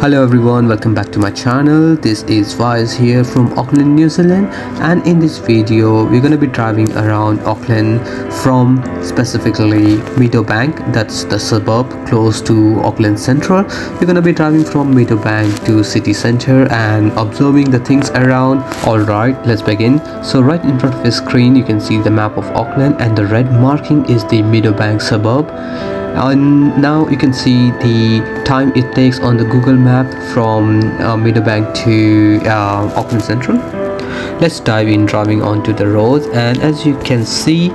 Hello everyone, welcome back to my channel. This is Vaz here from Auckland, New Zealand and in this video we're going to be driving around Auckland from specifically Meadowbank, that's the suburb close to Auckland Central. We're going to be driving from Meadowbank to city center and observing the things around. Alright, let's begin. So right in front of the screen you can see the map of Auckland and the red marking is the Meadowbank suburb and now you can see the time it takes on the google map from uh, meadowbank to uh, auckland central. Let's dive in driving onto the road. And as you can see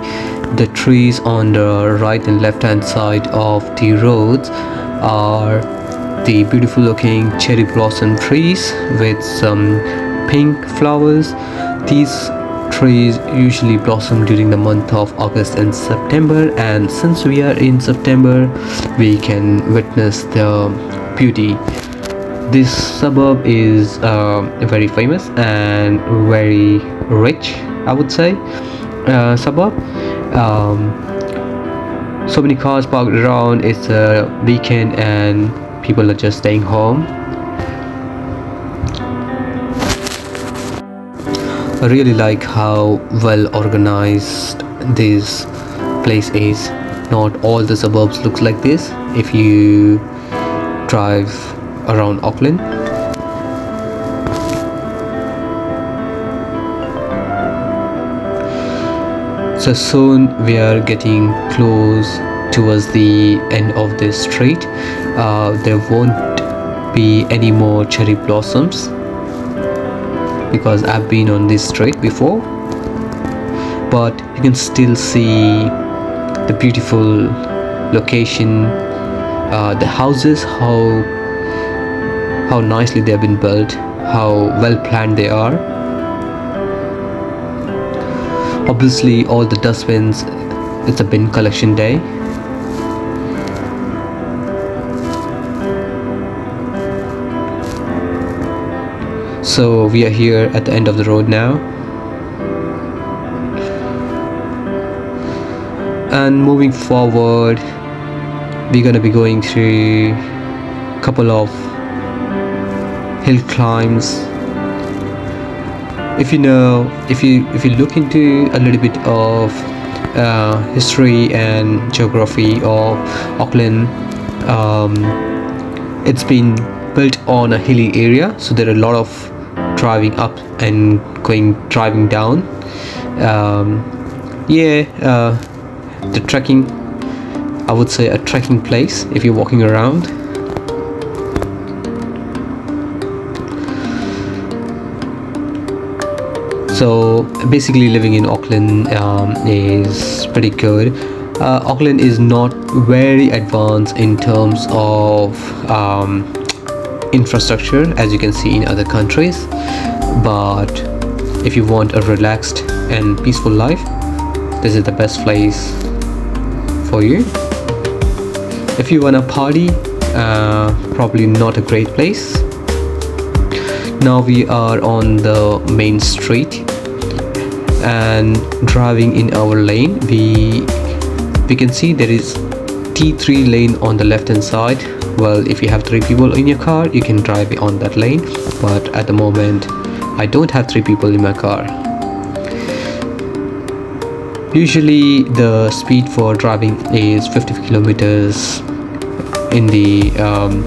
the trees on the right and left hand side of the roads are the beautiful looking cherry blossom trees with some pink flowers. These trees usually blossom during the month of August and September and since we are in September we can witness the beauty. This suburb is uh, very famous and very rich I would say. Uh, suburb um, so many cars parked around. It's a weekend and people are just staying home I really like how well organized this place is. Not all the suburbs looks like this. If you drive around Auckland. So soon we are getting close towards the end of this street. Uh, there won't be any more cherry blossoms because I've been on this street before. But you can still see the beautiful location uh, the houses how how nicely they have been built how well planned they are. Obviously all the dustbins it's a bin collection day so we are here at the end of the road now. And moving forward we're gonna be going through a couple of hill climbs. If you know if you if you look into a little bit of uh, history and geography of Auckland um, it's been built on a hilly area so there are a lot of driving up and going driving down. Um, yeah uh, the trekking I would say a trekking place if you're walking around. So basically living in Auckland um, is pretty good. Uh, Auckland is not very advanced in terms of um, infrastructure as you can see in other countries. But if you want a relaxed and peaceful life this is the best place for you. If you want to party uh, probably not a great place. Now we are on the main street and driving in our lane. We we can see there is T3 lane on the left hand side well if you have three people in your car you can drive on that lane but at the moment I don't have three people in my car. Usually the speed for driving is 50 kilometers in the um,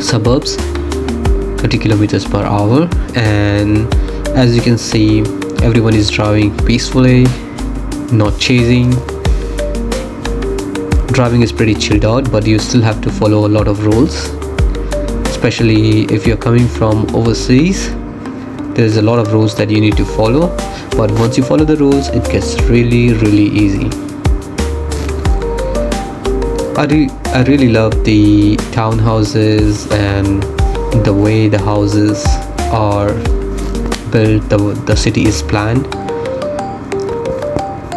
suburbs 30 kilometers per hour and as you can see everyone is driving peacefully not chasing driving is pretty chilled out but you still have to follow a lot of rules. Especially if you're coming from overseas there's a lot of rules that you need to follow. But once you follow the rules it gets really really easy. I, re I really love the townhouses and the way the houses are built the, the city is planned.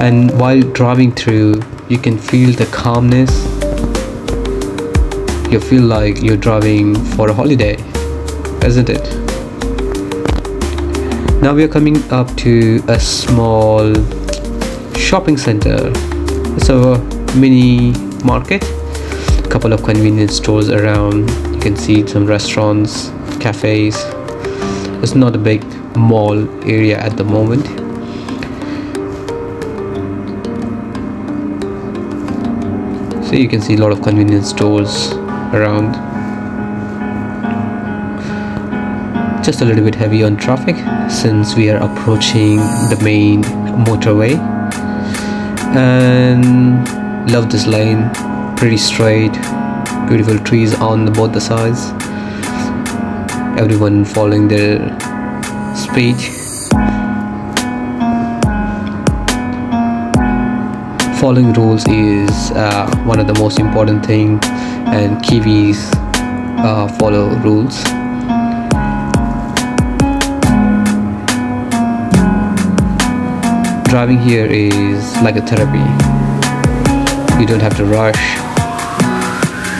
And while driving through you can feel the calmness. You feel like you're driving for a holiday isn't it? Now we are coming up to a small shopping center. It's a mini market a couple of convenience stores around. You can see some restaurants cafes. It's not a big mall area at the moment so you can see a lot of convenience stores around. Just a little bit heavy on traffic since we are approaching the main motorway. And love this lane pretty straight. Beautiful trees on both the sides. Everyone following their speed following rules is uh, one of the most important thing and Kiwis uh, follow rules. Driving here is like a therapy. You don't have to rush.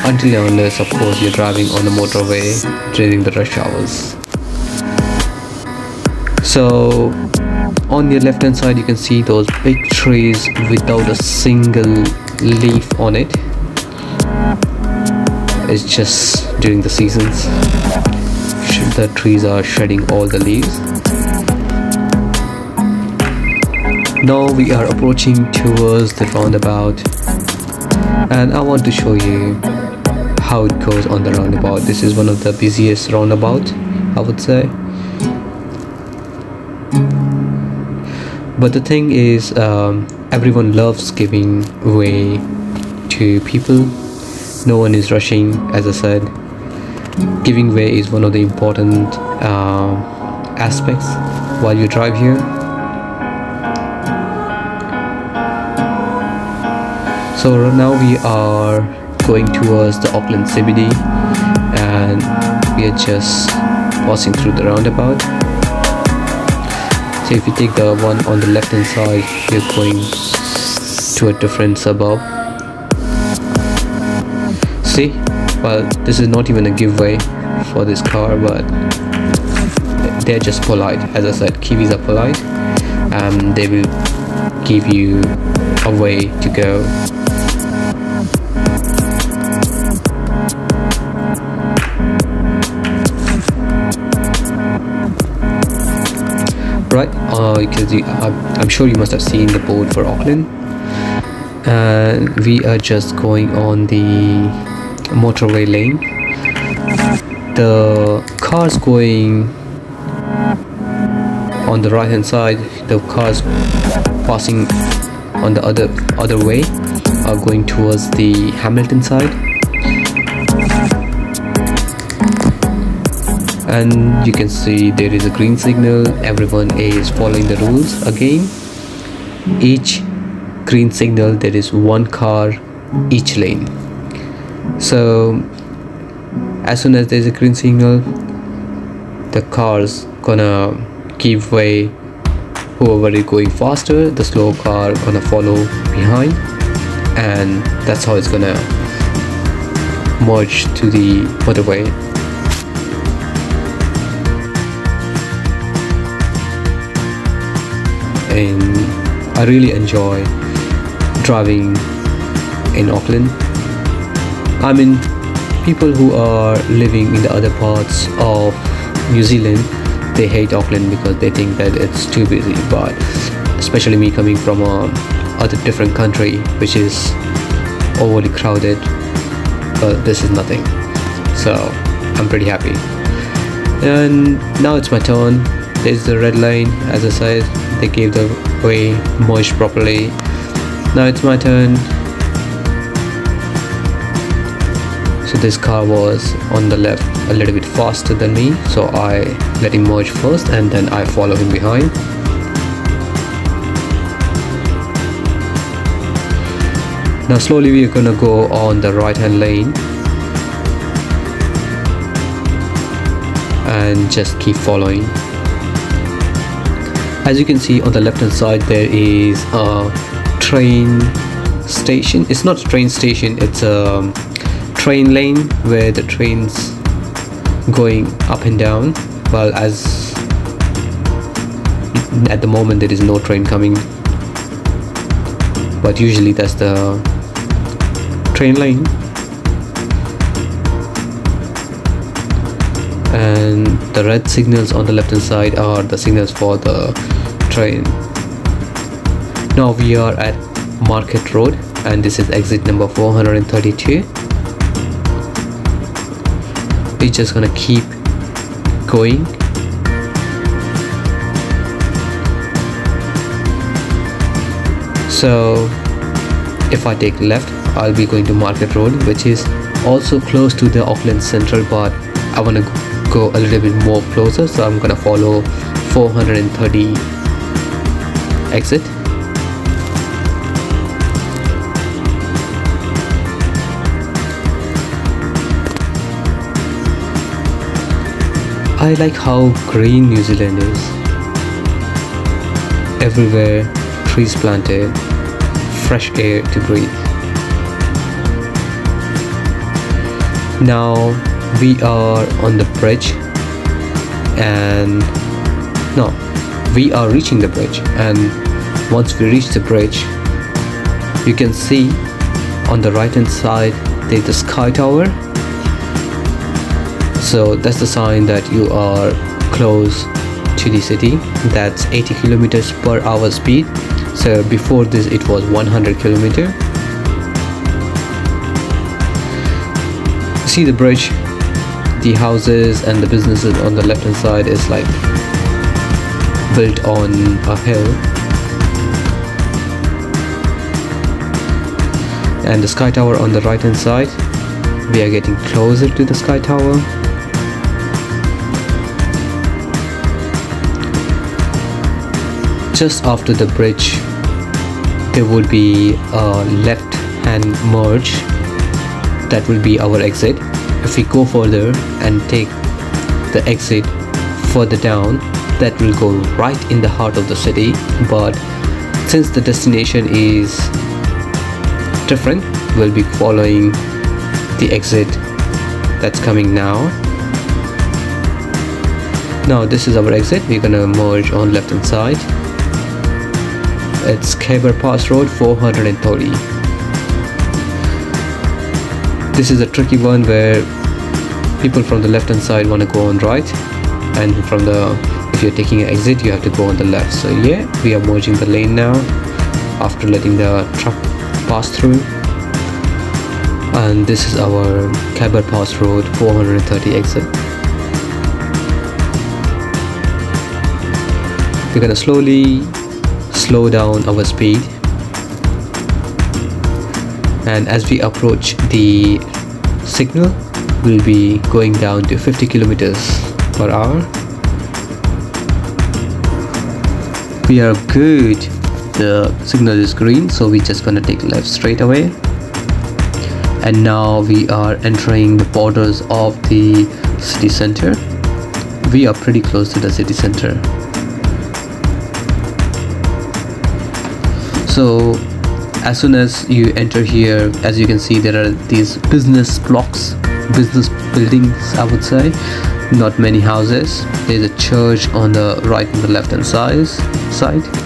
Until unless of course you're driving on the motorway during the rush hours. So on your left hand side you can see those big trees without a single leaf on it. It's just during the seasons. The trees are shedding all the leaves. Now we are approaching towards the roundabout. And I want to show you how it goes on the roundabout. This is one of the busiest roundabout I would say but the thing is um, everyone loves giving way to people. No one is rushing as I said. Giving way is one of the important uh, aspects while you drive here. So right now we are going towards the Auckland CBD and we are just passing through the roundabout so if you take the one on the left hand side you're going to a different suburb. See? Well this is not even a giveaway for this car but they're just polite. As I said Kiwis are polite and they will give you a way to go right because uh, uh, I'm sure you must have seen the board for Auckland. And we are just going on the motorway lane. The cars going on the right hand side. The cars passing on the other other way are going towards the Hamilton side and you can see there is a green signal. Everyone is following the rules. Again each green signal there is one car each lane. So as soon as there's a green signal the cars gonna give way. Whoever is going faster the slow car gonna follow behind. And that's how it's gonna merge to the motorway and I really enjoy driving in Auckland. I mean, people who are living in the other parts of New Zealand, they hate Auckland because they think that it's too busy. But especially me coming from a other different country, which is overly crowded, but this is nothing. So I'm pretty happy. And now it's my turn. There's the red line, as I said, they gave the way merged properly. Now it's my turn. So this car was on the left a little bit faster than me so I let him merge first and then I follow him behind. Now slowly we're gonna go on the right hand lane. And just keep following as you can see on the left hand side there is a train station. It's not a train station it's a um, train lane where the trains going up and down. While as at the moment there is no train coming. But usually that's the train lane. And the red signals on the left hand side are the signals for the train. Now we are at market road and this is exit number 432 we're just gonna keep going. So if I take left I'll be going to Market Road which is also close to the Auckland Central but I want to go a little bit more closer so I'm gonna follow 430 exit I like how green New Zealand is. Everywhere, trees planted, fresh air to breathe. Now we are on the bridge and no, we are reaching the bridge and once we reach the bridge you can see on the right hand side there's the sky tower. So that's the sign that you are close to the city. That's 80 kilometers per hour speed. So before this it was 100 kilometer. See the bridge? The houses and the businesses on the left hand side is like built on a hill and the sky tower on the right hand side. We are getting closer to the sky tower. Just after the bridge there will be a left hand merge. That will be our exit. If we go further and take the exit further down that will go right in the heart of the city. But since the destination is different. We'll be following the exit that's coming now. Now this is our exit. We're gonna merge on left hand side. It's Khyber Pass Road 430 this is a tricky one where people from the left hand side want to go on right and from the if you're taking an exit you have to go on the left. So yeah we are merging the lane now after letting the truck pass through and this is our Khyber Pass Road 430 exit. We're gonna slowly slow down our speed. And as we approach the signal we'll be going down to 50 kilometers per hour. We are good the signal is green so we're just gonna take left straight away. And now we are entering the borders of the city center. We are pretty close to the city center. So as soon as you enter here as you can see there are these business blocks business buildings I would say. Not many houses. There's a church on the right and the left hand side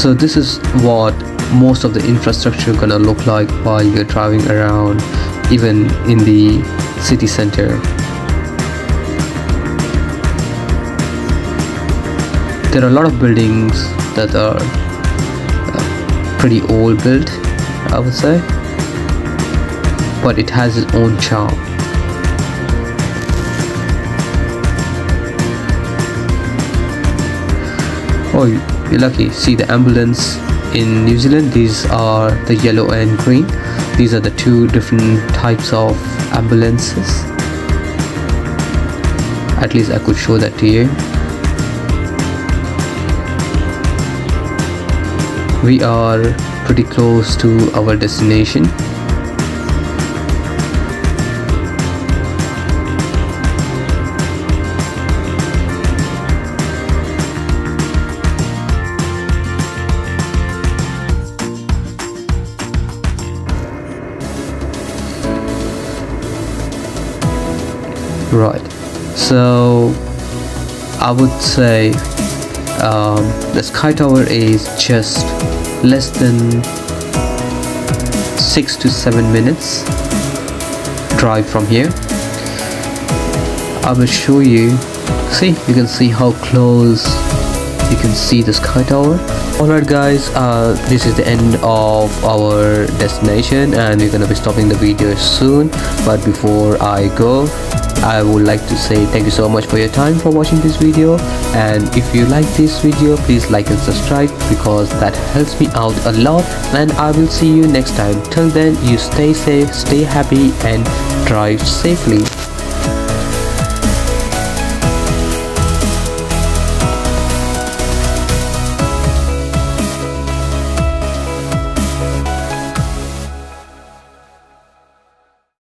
so this is what most of the infrastructure gonna look like while you're driving around even in the city center. There are a lot of buildings that are uh, pretty old built I would say. But it has its own charm. Oh you're lucky. See the ambulance in New Zealand. These are the yellow and green. These are the two different types of ambulances. At least I could show that to you. We are pretty close to our destination right. So I would say um, the sky tower is just less than six to seven minutes drive from here. I will show you see you can see how close you can see the sky tower. Alright guys uh, this is the end of our destination and we're gonna be stopping the video soon. But before I go I would like to say thank you so much for your time for watching this video. And if you like this video please like and subscribe because that helps me out a lot. And I will see you next time. Till then you stay safe stay happy and drive safely